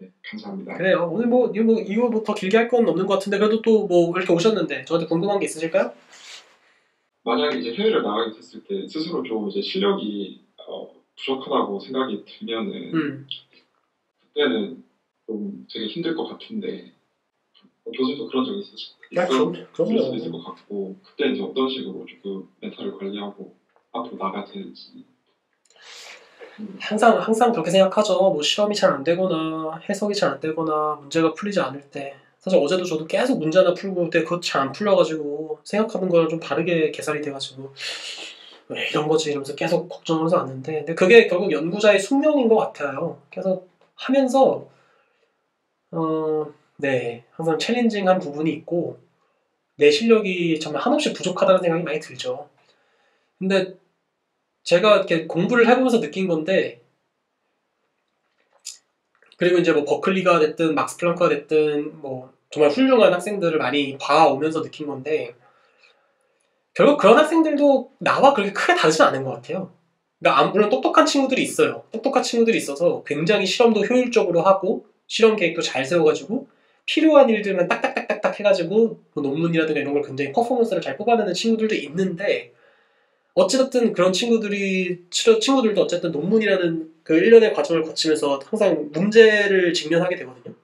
네, 감사합니다. 그래요. 오늘 뭐 이거 뭐 이거 뭐더 길게 할 건 없는 것 같은데 그래도 또 뭐 이렇게 오셨는데 저한테 궁금한 게 있으실까요? 만약에 이제 해외를 나가게 됐을 때 스스로 좀 이제 실력이 어, 부족하다고 생각이 들면은 음. 그때는 좀 되게 힘들 것 같은데 어, 교수도 그런 적이 있으실 야, 그럼, 있을 수도 그럼요. 있을 것 같고 그때 이제 어떤 식으로 조금 멘탈을 관리하고 앞으로 나가야 되는지 음, 항상 항상 그렇게 생각하죠. 뭐 시험이 잘 안 되거나 해석이 잘 안 되거나 문제가 풀리지 않을 때 사실 어제도 저도 계속 문제 하나 풀고 그때 그것 잘 안 풀려가지고 생각하는 거랑 좀 다르게 계산이 돼가지고 왜 이런 거지 이러면서 계속 걱정하면서 왔는데 근데 그게 결국 연구자의 숙명인 것 같아요. 계속 하면서 어, 네 항상 챌린징한 부분이 있고 내 실력이 정말 한없이 부족하다는 생각이 많이 들죠. 근데 제가 이렇게 공부를 해보면서 느낀 건데 그리고 이제 뭐 버클리가 됐든 막스 플랑크가 됐든 뭐 정말 훌륭한 학생들을 많이 봐오면서 느낀 건데 결국 그런 학생들도 나와 그렇게 크게 다르진 않은 것 같아요. 그러니까 아, 물론 똑똑한 친구들이 있어요. 똑똑한 친구들이 있어서 굉장히 실험도 효율적으로 하고 실험 계획도 잘 세워가지고 필요한 일들만 딱딱딱딱딱 해가지고 뭐 논문이라든가 이런 걸 굉장히 퍼포먼스를 잘 뽑아내는 친구들도 있는데 어찌됐든 그런 친구들이 치- 친구들도 어쨌든 논문이라는 그 1년의 과정을 거치면서 항상 문제를 직면하게 되거든요.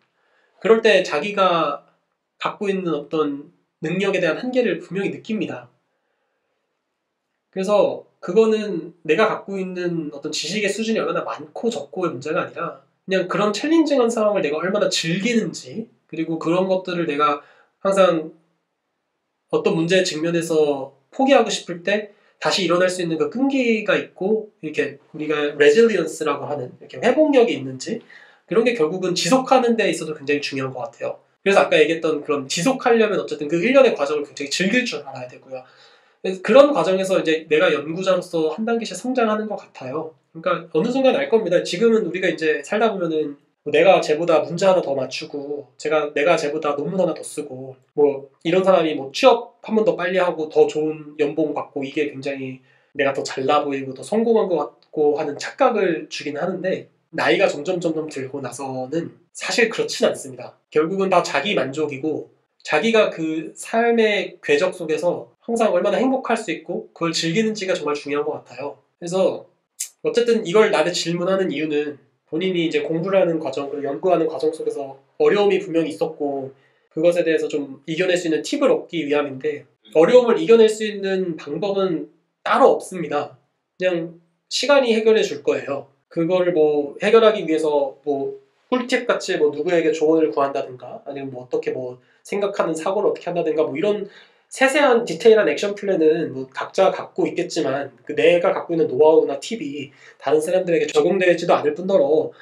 그럴 때 자기가 갖고 있는 어떤 능력에 대한 한계를 분명히 느낍니다. 그래서 그거는 내가 갖고 있는 어떤 지식의 수준이 얼마나 많고 적고의 문제가 아니라 그냥 그런 챌린징한 상황을 내가 얼마나 즐기는지 그리고 그런 것들을 내가 항상 어떤 문제에 직면해서 포기하고 싶을 때 다시 일어날 수 있는 그 끈기가 있고 이렇게 우리가 resilience라고 하는 이렇게 회복력이 있는지 그런 게 결국은 지속하는 데 있어서 굉장히 중요한 것 같아요. 그래서 아까 얘기했던 그런 지속하려면 어쨌든 그 1년의 과정을 굉장히 즐길 줄 알아야 되고요. 그런 과정에서 이제 내가 연구자로서 한 단계씩 성장하는 것 같아요. 그러니까 어느 순간 알 겁니다. 지금은 우리가 이제 살다 보면은 뭐 내가 쟤보다 문제 하나 더 맞추고 제가 내가 쟤보다 논문 하나 더 쓰고 뭐 이런 사람이 뭐 취업 한 번 더 빨리 하고 더 좋은 연봉 받고 이게 굉장히 내가 더 잘나 보이고 더 성공한 것 같고 하는 착각을 주긴 하는데 나이가 점점 점점 들고 나서는 사실 그렇진 않습니다. 결국은 다 자기 만족이고 자기가 그 삶의 궤적 속에서 항상 얼마나 행복할 수 있고 그걸 즐기는지가 정말 중요한 것 같아요. 그래서 어쨌든 이걸 나한테 질문하는 이유는 본인이 이제 공부를 하는 과정 그리고 연구하는 과정 속에서 어려움이 분명히 있었고 그것에 대해서 좀 이겨낼 수 있는 팁을 얻기 위함인데 어려움을 이겨낼 수 있는 방법은 따로 없습니다. 그냥 시간이 해결해 줄 거예요. 그거를 뭐 해결하기 위해서 뭐 꿀팁 같이 뭐 누구에게 조언을 구한다든가 아니면 뭐 어떻게 뭐 생각하는 사고를 어떻게 한다든가 뭐 이런 세세한 디테일한 액션 플랜은 뭐 각자 갖고 있겠지만 그 내가 갖고 있는 노하우나 팁이 다른 사람들에게 적용되지도 않을 뿐더러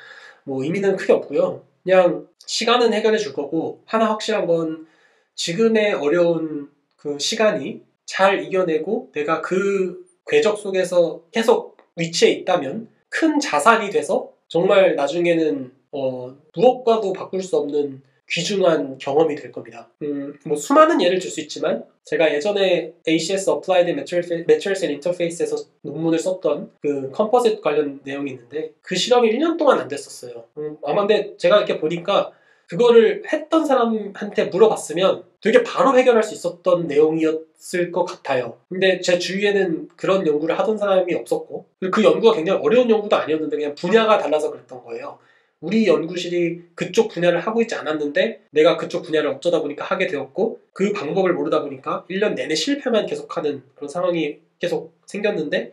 뭐 의미는 크게 없고요. 그냥 시간은 해결해 줄 거고 하나 확실한 건 지금의 어려운 그 시간이 잘 이겨내고 내가 그 궤적 속에서 계속 위치에 있다면 큰 자산이 돼서 정말 나중에는 어, 무엇과도 바꿀 수 없는 귀중한 경험이 될 겁니다. 음, 뭐 수많은 예를 들수 있지만 제가 예전에 ACS Applied Materials and Interface에서 논문을 썼던 그 컴포짓 관련 내용이 있는데 그 실험이 1년 동안 안 됐었어요. 음, 아마 근데 제가 이렇게 보니까 그거를 했던 사람한테 물어봤으면 되게 바로 해결할 수 있었던 내용이었을 것 같아요. 근데 제 주위에는 그런 연구를 하던 사람이 없었고 그 연구가 굉장히 어려운 연구도 아니었는데 그냥 분야가 달라서 그랬던 거예요. 우리 연구실이 그쪽 분야를 하고 있지 않았는데 내가 그쪽 분야를 어쩌다 보니까 하게 되었고 그 방법을 모르다 보니까 1년 내내 실패만 계속하는 그런 상황이 계속 생겼는데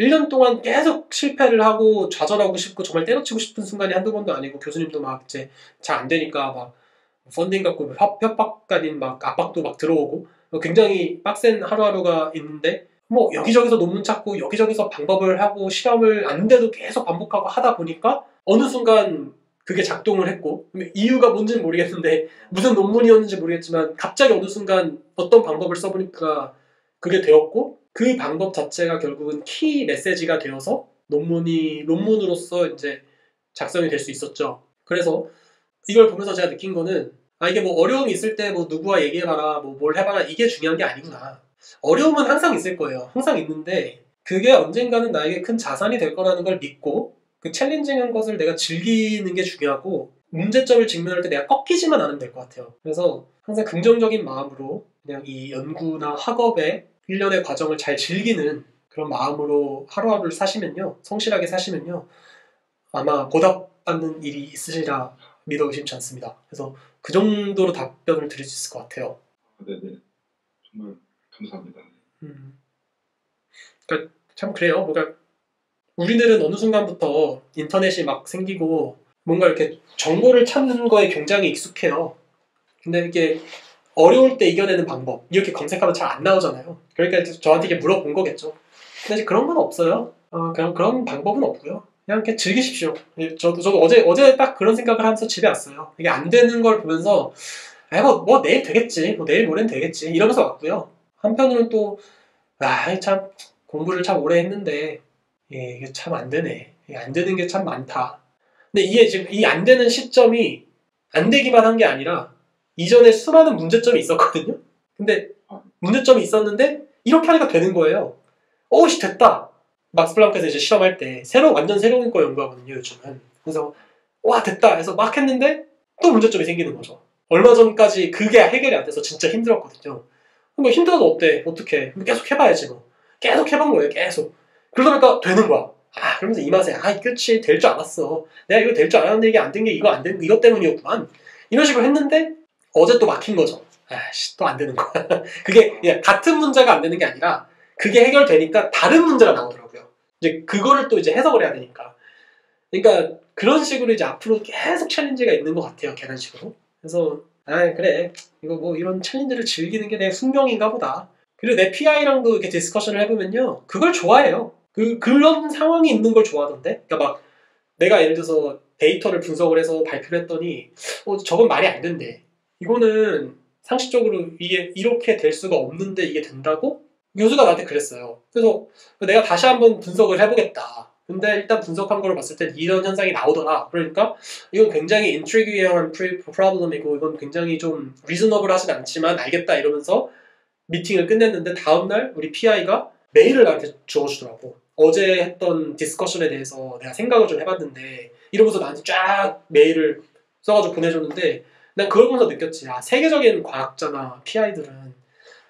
1년 동안 계속 실패를 하고 좌절하고 싶고 정말 때려치고 싶은 순간이 한두 번도 아니고 교수님도 막 이제 잘 안 되니까 막 펀딩 갖고 협- 협박 아닌 막 압박도 막 들어오고 굉장히 빡센 하루하루가 있는데 뭐 여기저기서 논문 찾고 여기저기서 방법을 하고 실험을 안 돼도 계속 반복하고 하다 보니까 어느 순간 그게 작동을 했고 이유가 뭔지는 모르겠는데 무슨 논문이었는지 모르겠지만 갑자기 어느 순간 어떤 방법을 써보니까 그게 되었고 그 방법 자체가 결국은 키 메시지가 되어서 논문이 논문으로서 이제 작성이 될 수 있었죠. 그래서 이걸 보면서 제가 느낀 거는 아 이게 뭐 어려움이 있을 때 뭐 누구와 얘기해봐라 뭐 뭘 해봐라 이게 중요한 게 아니구나. 어려움은 항상 있을 거예요. 항상 있는데 그게 언젠가는 나에게 큰 자산이 될 거라는 걸 믿고 그 챌린징한 것을 내가 즐기는 게 중요하고 문제점을 직면할 때 내가 꺾이지만 않으면 될 것 같아요. 그래서 항상 긍정적인 마음으로 그냥 이 연구나 학업의 일련의 과정을 잘 즐기는 그런 마음으로 하루하루를 사시면요. 성실하게 사시면요. 아마 보답받는 일이 있으리라 믿어 의심치 않습니다. 그래서 그 정도로 답변을 드릴 수 있을 것 같아요. 네네. 정말 감사합니다. 음. 그러니까 참 그래요. 그러니까 우리들은 어느 순간부터 인터넷이 막 생기고 뭔가 이렇게 정보를 찾는 거에 굉장히 익숙해요. 근데 이게 어려울 때 이겨내는 방법 이렇게 검색하면 잘 안 나오잖아요. 그러니까 저한테 이게 물어본 거겠죠. 근데 그런 건 없어요. 어, 그냥 그런 방법은 없고요. 그냥 이렇게 즐기십시오. 예, 저도 저도 어제 어제 딱 그런 생각을 하면서 집에 왔어요. 이게 안 되는 걸 보면서 아 뭐 뭐 내일 되겠지, 뭐 내일 모레는 되겠지 이러면서 왔고요. 한편으로는 또 아 참 공부를 참 오래 했는데 예, 이게 참 안 되네. 안 되는 게 참 많다. 근데 이게 지금 이 안 되는 시점이 안 되기만 한 게 아니라 이전에 수많은 문제점이 있었거든요. 근데 문제점이 있었는데 이렇게 하니까 되는 거예요. 어우씨 됐다. 막스 플랑크에서 이제 실험할 때 새로 완전 새로운 거 연구하거든요 요즘은. 그래서 와 됐다 해서 막 했는데 또 문제점이 생기는 거죠. 얼마 전까지 그게 해결이 안 돼서 진짜 힘들었거든요. 뭐 힘들어도 어때? 어떻게? 계속 해봐야지 뭐. 계속 해본 거예요 계속. 그러다 보니까 되는 거야. 아 그러면서 이 맛에 아 그렇지 될 줄 알았어. 내가 이거 될 줄 알았는데 이게 안 된 게 이거 안된 이것 때문이었구만. 이런 식으로 했는데 어제 또 막힌 거죠. 아씨 또 안 되는 거야. 그게 같은 문제가 안 되는 게 아니라 그게 해결되니까 다른 문제가 나오더라고요. 이제 그거를 또 이제 해석을 해야 되니까. 그러니까 그런 식으로 이제 앞으로 계속 challenge가 있는 것 같아요. 계단식으로. 그래서 아 그래 이거 뭐 이런 challenge를 즐기는 게 내 숙명인가 보다. 그리고 내 PI랑도 이렇게 discussion을 해보면요. 그걸 좋아해요. 그, 그런 상황이 있는 걸 좋아하던데? 그러니까 막 내가 예를 들어서 데이터를 분석을 해서 발표를 했더니 어, 저건 말이 안 된대. 이거는 상식적으로 이게 이렇게 될 수가 없는데 이게 된다고? 교수가 나한테 그랬어요. 그래서 내가 다시 한번 분석을 해보겠다. 근데 일단 분석한 걸 봤을 때 이런 현상이 나오더라. 그러니까 이건 굉장히 intriguing한 problem이고 이건 굉장히 좀 reasonable하진 않지만 알겠다 이러면서 미팅을 끝냈는데 다음날 우리 PI가 메일을 나한테 주어주더라고. 어제 했던 discussion에 대해서 내가 생각을 좀 해봤는데 이러면서 나한테 쫙 메일을 써가지고 보내줬는데 난 그걸 보면서 느꼈지. 아, 세계적인 과학자나 PI들은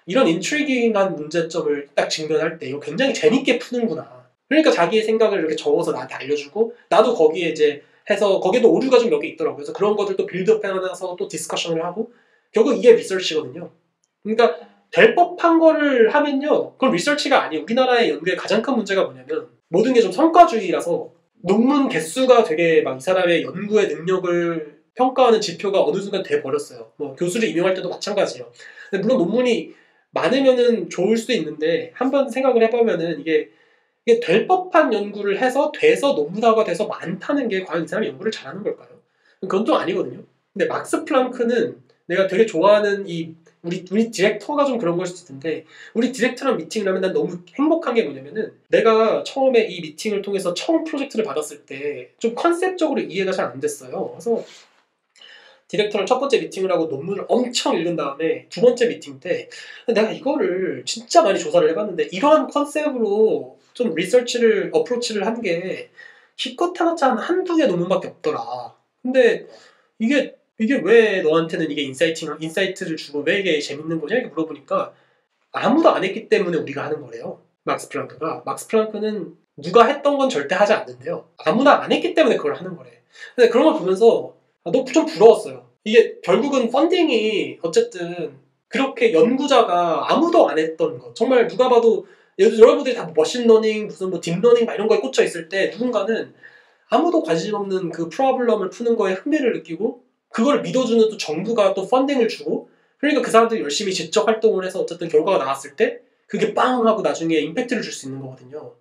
이런 intriguing한 문제점을 딱 직면할 때 이거 굉장히 재밌게 푸는구나. 그러니까 자기의 생각을 이렇게 적어서 나한테 알려주고 나도 거기에 이제 해서 거기에도 오류가 좀 몇 개 있더라고요. 그래서 그런 것들 또 build up 해놔서 또 discussion을 하고 결국 이게 리서치거든요. 그러니까 될 법한 거를 하면요. 그건 리서치가 아니에요. 우리나라의 연구의 가장 큰 문제가 뭐냐면 모든 게 좀 성과주의라서 논문 개수가 되게 막 이 사람의 연구의 능력을 평가하는 지표가 어느 순간 돼 버렸어요. 뭐 교수를 임용할 때도 마찬가지예요. 물론 논문이 많으면은 좋을 수도 있는데 한번 생각을 해보면은 이게 이게 될 법한 연구를 해서 돼서 논문화가 돼서 많다는 게 과연 이 사람이 연구를 잘하는 걸까요? 그건 또 아니거든요. 근데 막스 플랑크는 내가 되게 좋아하는 이 우리 우리 디렉터가 좀 그런 걸 수도 있는데 우리 디렉터랑 미팅을 하면 난 너무 행복한 게 뭐냐면은 내가 처음에 이 미팅을 통해서 처음 프로젝트를 받았을 때 좀 컨셉적으로 이해가 잘 안 됐어요. 그래서 디렉터랑 첫 번째 미팅을 하고 논문을 엄청 읽은 다음에 두 번째 미팅 때 내가 이거를 진짜 많이 조사를 해봤는데 이러한 컨셉으로 좀 리서치를 approach를 한 게 기껏 해봤자 한 한두 개 논문밖에 없더라. 근데 이게 이게 왜 너한테는 이게 insighting insight를 주고 왜 이게 재밌는 거냐 이렇게 물어보니까 아무도 안 했기 때문에 우리가 하는 거래요. 막스 플랑크가 막스 플랑크는 누가 했던 건 절대 하지 않는데요. 아무나 안 했기 때문에 그걸 하는 거래. 근데 그런 걸 보면서 아, 너무 좀 부러웠어요. 이게 결국은 funding이 어쨌든 그렇게 연구자가 아무도 안 했던 것 정말 누가 봐도 여러분들이 다 machine learning 무슨 뭐 deep learning 이런 거에 꽂혀 있을 때 누군가는 아무도 관심 없는 그 problem을 푸는 거에 흥미를 느끼고 그걸 믿어주는 또 정부가 또 funding을 주고 그러니까 그 사람들이 열심히 지적 활동을 해서 어쨌든 결과가 나왔을 때 그게 빵 하고 나중에 임팩트를 줄 수 있는 거거든요.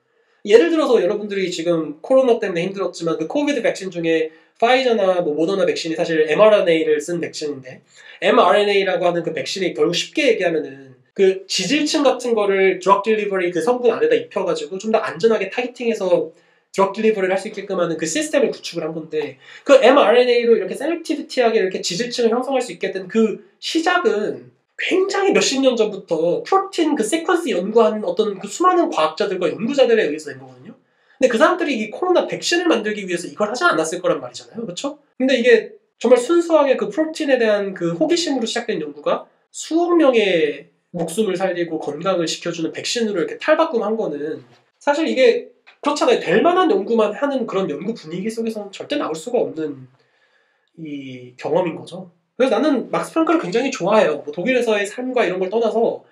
예를 들어서 여러분들이 지금 코로나 때문에 힘들었지만 그 COVID 백신 중에 파이저나 뭐 모더나 백신이 사실 mRNA를 쓴 백신인데 mRNA라고 하는 그 백신이 결국 쉽게 얘기하면은 그 지질층 같은 거를 drug delivery 그 성분 안에다 입혀가지고 좀 더 안전하게 targeting해서 drug delivery를 할 수 있게끔 하는 그 시스템을 구축을 한 건데 그 mRNA로 이렇게 selectivity하게 이렇게 지질층을 형성할 수 있게 된 그 시작은 굉장히 몇십 년 전부터 protein 그 sequence 연구한 어떤 그 수많은 과학자들과 연구자들에 의해서 된 거거든요. 근데 그 사람들이 이 코로나 백신을 만들기 위해서 이걸 하지 않았을 거란 말이잖아요. 그렇죠? 근데 이게 정말 순수하게 그 프로틴에 대한 그 호기심으로 시작된 연구가 수억 명의 목숨을 살리고 건강을 지켜주는 백신으로 이렇게 탈바꿈한 거는 사실 이게 그렇잖아요. 될 만한 연구만 하는 그런 연구 분위기 속에서는 절대 나올 수가 없는 이 경험인 거죠. 그래서 나는 막스 프랑크를 굉장히 좋아해요. 뭐 독일에서의 삶과 이런 걸 떠나서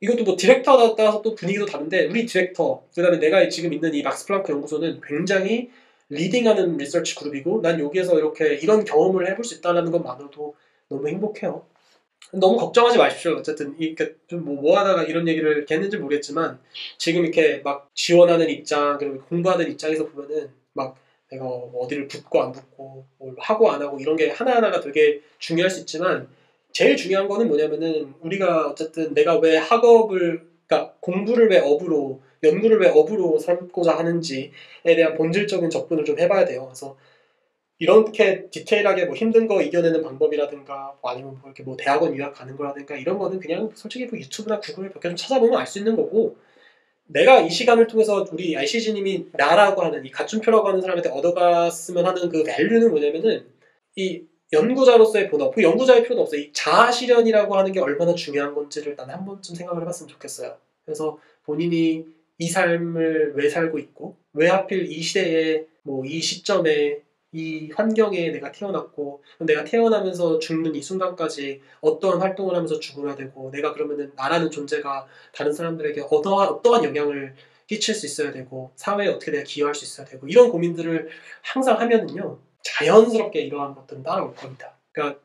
이것도 뭐 디렉터에 따라서 또 분위기도 다른데 우리 디렉터 그다음에 내가 지금 있는 이 막스 플랑크 연구소는 굉장히 leading하는 리서치 그룹이고 난 여기에서 이렇게 이런 경험을 해볼 수 있다는 것만으로도 너무 행복해요. 너무 걱정하지 마십시오. 어쨌든 이렇게 좀뭐 뭐 하다가 이런 얘기를 이렇게 했는지 모르겠지만 지금 이렇게 막 지원하는 입장 그리고 공부하는 입장에서 보면은 막 내가 뭐 어디를 붙고 안 붙고 뭘 하고 안 하고 이런 게 하나하나가 되게 중요할 수 있지만 제일 중요한 거는 뭐냐면은 우리가 어쨌든 내가 왜 학업을 그러니까 공부를 왜 업으로 연구를 왜 업으로 삼고자 하는지에 대한 본질적인 접근을 좀 해봐야 돼요. 그래서 이렇게 디테일하게 뭐 힘든 거 이겨내는 방법이라든가 뭐 아니면 뭐 이렇게 뭐 대학원 유학 가는 거라든가 이런 거는 그냥 솔직히 뭐 유튜브나 구글에 몇 개 좀 찾아보면 알 수 있는 거고 내가 이 시간을 통해서 우리 ICG님이 나라고 하는 이 가춘표라고 하는 사람한테 얻어갔으면 하는 그 밸류는 뭐냐면은 이 연구자로서의 본업, 그 연구자의 필요도 없어요. 이 자아 실현이라고 하는 게 얼마나 중요한 건지를 난한 번쯤 생각을 해봤으면 좋겠어요. 그래서 본인이 이 삶을 왜 살고 있고, 왜 하필 이 시대에, 뭐 이 시점에, 이 환경에 내가 태어났고, 내가 태어나면서 죽는 이 순간까지 어떠한 활동을 하면서 죽어야 되고, 내가 그러면은 나라는 존재가 다른 사람들에게 어떠한, 어떠한 영향을 끼칠 수 있어야 되고, 사회에 어떻게 내가 기여할 수 있어야 되고, 이런 고민들을 항상 하면은요, 자연스럽게 이러한 것들은 따라올 겁니다. 그러니까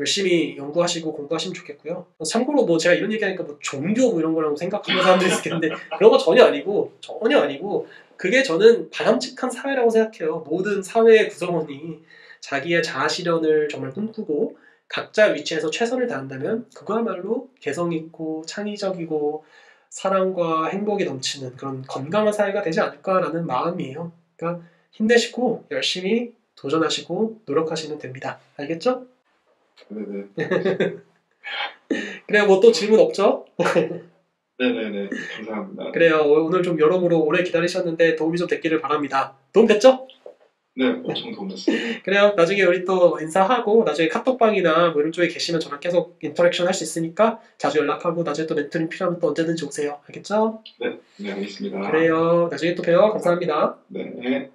열심히 연구하시고 공부하시면 좋겠고요. 참고로 뭐 제가 이런 얘기하니까 뭐 종교 뭐 이런 거라고 생각하는 사람들이 있겠는데 그런 거 전혀 아니고 전혀 아니고 그게 저는 바람직한 사회라고 생각해요. 모든 사회의 구성원이 자기의 자아 실현을 정말 꿈꾸고 각자 위치에서 최선을 다한다면 그거야말로 개성 있고 창의적이고 사랑과 행복이 넘치는 그런 건강한 사회가 되지 않을까라는 마음이에요. 그러니까 힘내시고 열심히 도전하시고 노력하시면 됩니다. 알겠죠? 네네. 그래요. 뭐또 질문 없죠? 네네네. 감사합니다. 그래요. 오늘 좀 여러모로 오래 기다리셨는데 도움이 좀 됐기를 바랍니다. 도움 됐죠? 네, 엄청 도움됐습니다. 그래요. 나중에 우리 또 인사하고 나중에 카톡방이나 뭐 이런 쪽에 계시면 저랑 계속 interaction 할 수 있으니까 자주 연락하고 나중에 또 멘토링 필요하면 또 언제든지 오세요. 알겠죠? 네, 네, 알겠습니다. 그래요. 나중에 또 봬요. 감사합니다. 네.